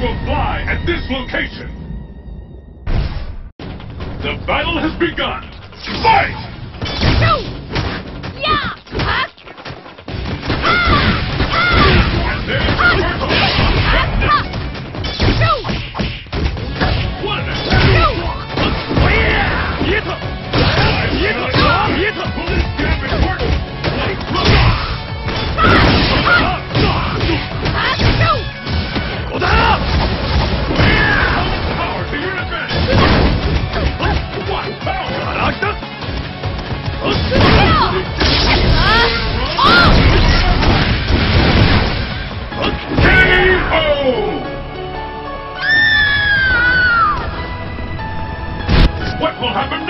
will fly at this location! The battle has begun! Fight! No! Happen now? Fight!